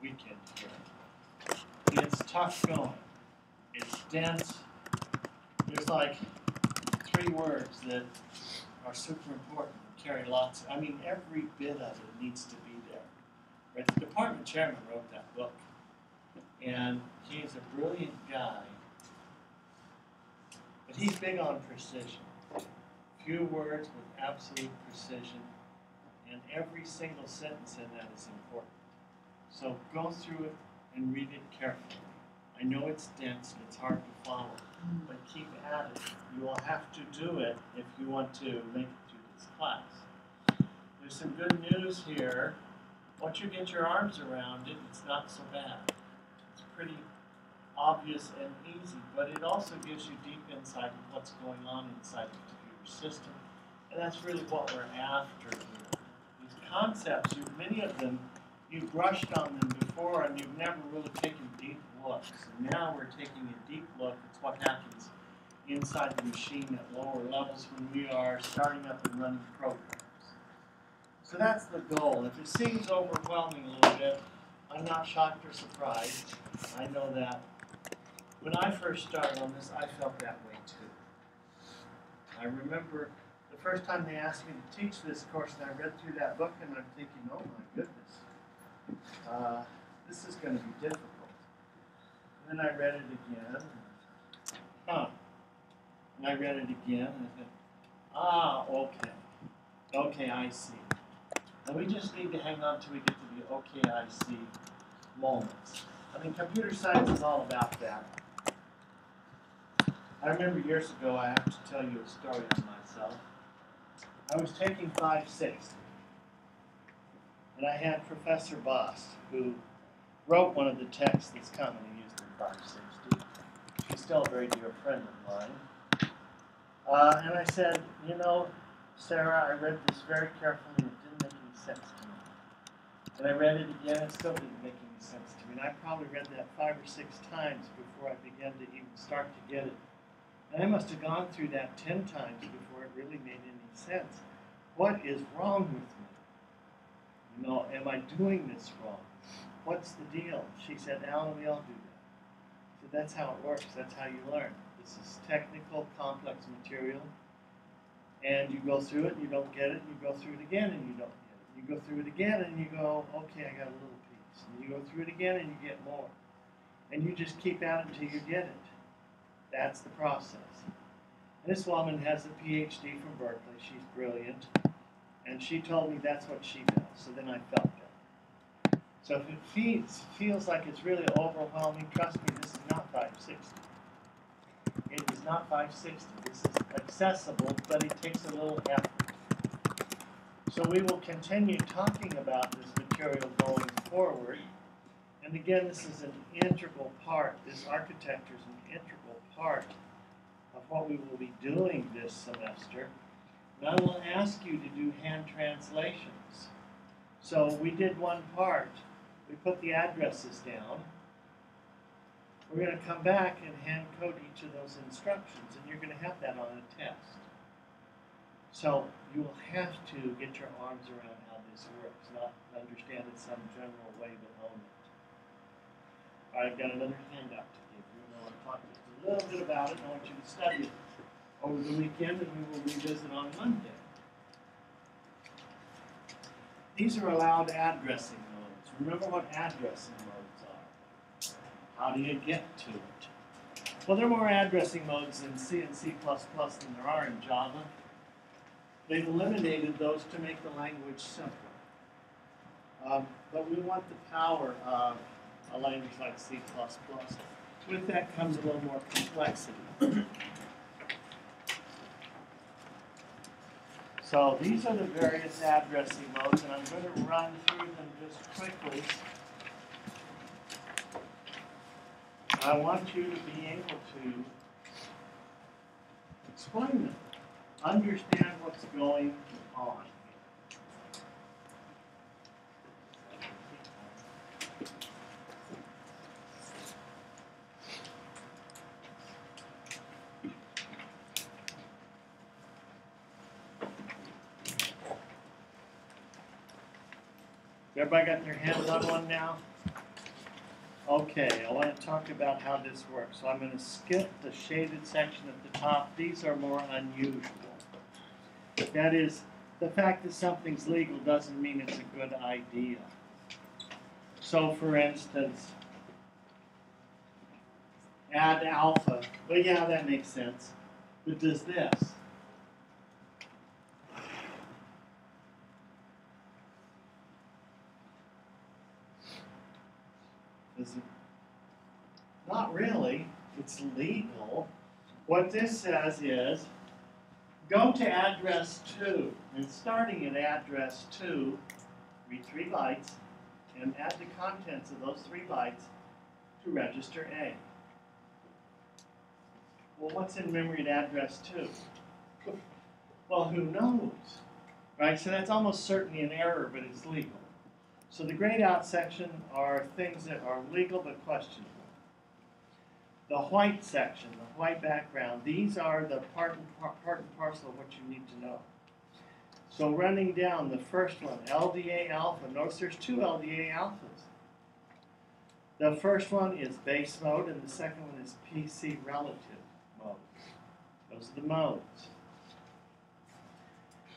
weekend here. It's tough going. Dense. There's like three words that are super important, carry lots. Of, I mean, every bit of it needs to be there. Right? The department chairman wrote that book, and he's a brilliant guy. But he's big on precision. Few words with absolute precision, and every single sentence in that is important. So go through it and read it carefully. I know it's dense and it's hard to follow, but keep at it. You will have to do it if you want to make it through this class. There's some good news here. Once you get your arms around it, it's not so bad. It's pretty obvious and easy, but it also gives you deep insight of what's going on inside the computer system. And that's really what we're after here. These concepts, many of them, you've brushed on them before and you've never really taken deep looks. Now we're taking a deep look at what happens inside the machine at lower levels when we are starting up and running programs. So that's the goal. If it seems overwhelming a little bit, I'm not shocked or surprised. I know that. When I first started on this, I felt that way too. I remember the first time they asked me to teach this course, and I read through that book, and I'm thinking, oh my goodness, uh, this is going to be difficult. And then I read it again. Huh. And I read it again, and I said, ah, okay. Okay, I see. And we just need to hang on till we get to the okay, I see moments. I mean, computer science is all about that. I remember years ago, I have to tell you a story on myself. I was taking 560, and I had Professor Baase, who wrote one of the texts that's coming. 560. She's still a very dear friend of mine. Uh, and I said, you know, Sarah, I read this very carefully and it didn't make any sense to me. And I read it again, it still didn't make any sense to me. And I probably read that five or six times before I began to even start to get it. And I must have gone through that ten times before it really made any sense. What is wrong with me? You know, am I doing this wrong? What's the deal? She said, Alan, we all do that. Said, that's how it works. That's how you learn. This is technical, complex material. And you go through it, and you don't get it, you go through it again, and you don't get it. You go through it again, and you go, okay, I got a little piece. And you go through it again, and you get more. And you just keep at it until you get it. That's the process. This woman has a PhD from Berkeley. She's brilliant. And she told me that's what she does. So then I felt. So if it feels, feels like it's really overwhelming, trust me, this is not 560. It is not 560. This is accessible, but it takes a little effort. So we will continue talking about this material going forward. And again, this is an integral part, this architecture is an integral part of what we will be doing this semester. And I will ask you to do hand translations. So we did one part, we put the addresses down. We're going to come back and hand code each of those instructions, and you're going to have that on a test. So you will have to get your arms around how this works, not understand it some general way, but own it. I've got another handout to give you, and I want to talk a little bit about it, I want you to study it over the weekend, and we will revisit on Monday. These are allowed addressing. Remember what addressing modes are. How do you get to it? Well, there are more addressing modes in C and C++ than there are in Java. They've eliminated those to make the language simpler. Um, but we want the power of a language like C++. With that comes a little more complexity. So these are the various addressing modes, and I'm going to run through them just quickly. I want you to be able to explain them, understand what's going on. Everybody got their hands on one now? Okay, I want to talk about how this works. So I'm going to skip the shaded section at the top. These are more unusual. That is, the fact that something's legal doesn't mean it's a good idea. So, for instance, add alpha. Well, yeah, that makes sense. But does this? Is it? Not really. It's legal. What this says is go to address 2, and starting at address 2, read three bytes, and add the contents of those three bytes to register A. Well, what's in memory at address 2? Well, who knows? Right? So that's almost certainly an error, but it's legal. So the grayed out section are things that are legal but questionable. The white section, the white background, these are the part and, par- part and parcel of what you need to know. So running down the first one, LDA alpha. Notice there's two LDA alphas. The first one is base mode, and the second one is PC relative mode. Those are the modes.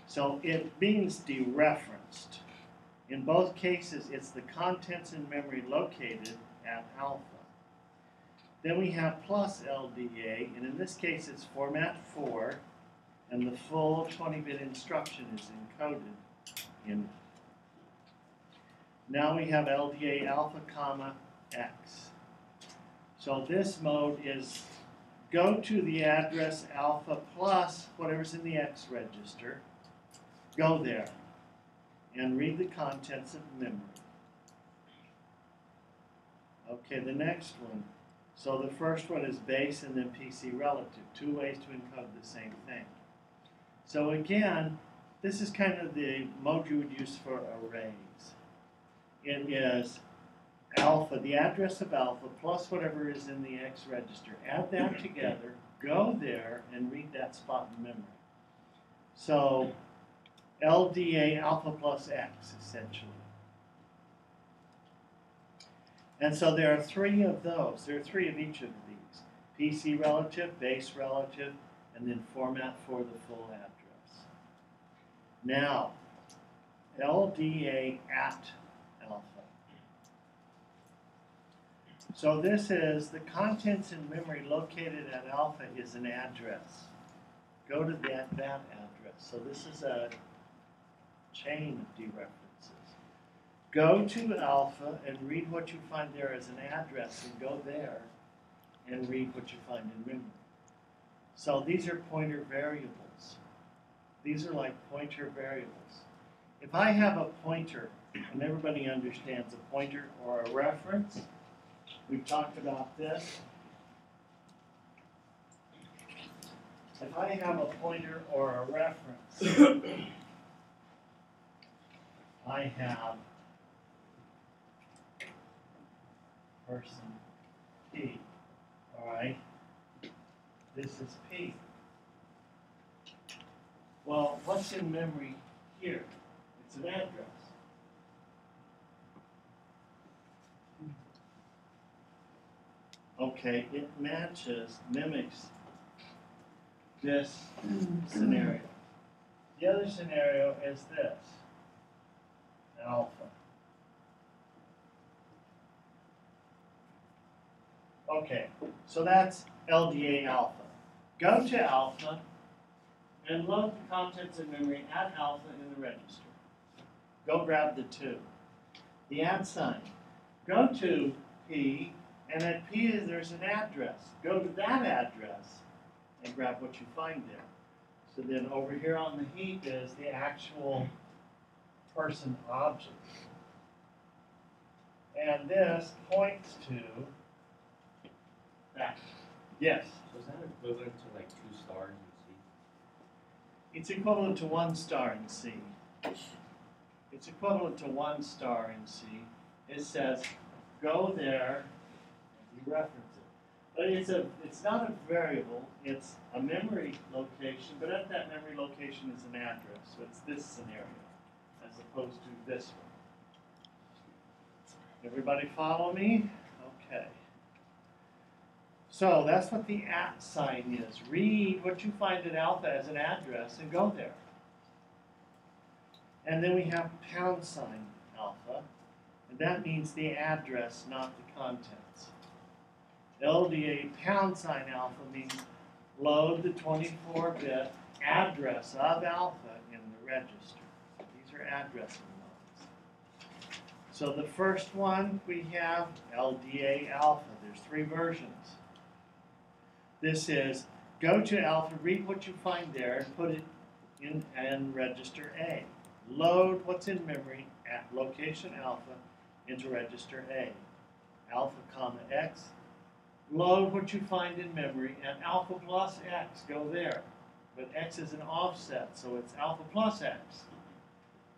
So it means dereferenced. In both cases, it's the contents in memory located at alpha. Then we have plus LDA, and in this case it's format 4, and the full 20-bit instruction is encoded in. Now we have LDA alpha comma X. So this mode is go to the address alpha plus whatever's in the X register, go there and read the contents of memory. Okay, the next one. So the first one is base and then PC relative. Two ways to encode the same thing. So again, this is kind of the mode you would use for arrays. It is alpha, the address of alpha, plus whatever is in the X register. Add that together, go there, and read that spot in memory. So LDA alpha plus X, essentially. And so there are three of those. There are three of each of these. PC relative, base relative, and then format for the full address. Now, LDA at alpha. So this is the contents in memory located at alpha is an address. Go to that, that address. So this is a chain of dereferences. Go to alpha and read what you find there as an address and go there and read what you find in memory. So these are pointer variables. These are like pointer variables. If I have a pointer, and everybody understands a pointer or a reference, we've talked about this. If I have a pointer or a reference, I have person P, alright? This is P. Well, what's in memory here? It's an address. Okay, it matches, mimics this scenario. The other scenario is this alpha. Okay, so that's LDA alpha. Go to alpha and load the contents of memory at alpha in the register. Go grab the two. The add sign. Go to P, and at P there's an address. Go to that address and grab what you find there. So then over here on the heap is the actual person object. And this points to that. Yes, So is that equivalent to like two stars in C? it's equivalent to one star in C. It's equivalent to one star in C. It says, go there, and you reference it. But it's a, it's not a variable, it's a memory location, but at that memory location is an address, so it's this scenario, as opposed to this one. Everybody follow me? Okay. So that's what the at sign is. Read what you find at alpha as an address and go there. And then we have pound sign alpha, and that means the address, not the contents. LDA pound sign alpha means load the 24-bit address of alpha in the register. Are addressing modes. So the first one we have LDA alpha. There's three versions. This is go to alpha, read what you find there, and put it in and register A. Load what's in memory at location alpha into register A. Alpha comma X. Load what you find in memory at alpha plus X. Go there. But X is an offset, so it's alpha plus X.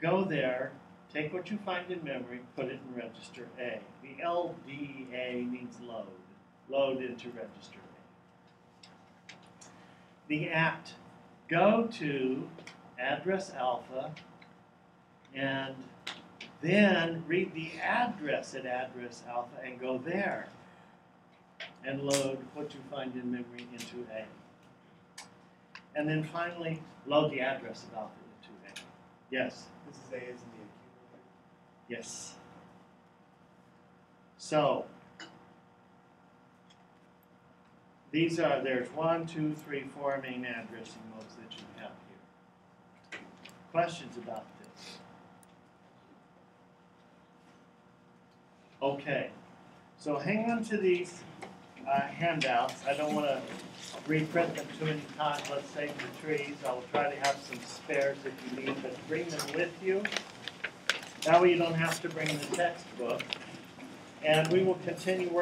Go there, take what you find in memory, put it in register A. The LDA means load. Load into register A. The at. Go to address alpha and then read the address at address alpha and go there and load what you find in memory into A. And then finally, load the address of alpha into A. Yes, This is A in the yes. So, these are, there's one, two, three, four main addressing modes that you have here. Questions about this? Okay, so hang on to these uh, handouts. I don't want to reprint them too many times. Let's save the trees. I will try to have some spares if you need, but bring them with you. That way you don't have to bring the textbook. And we will continue working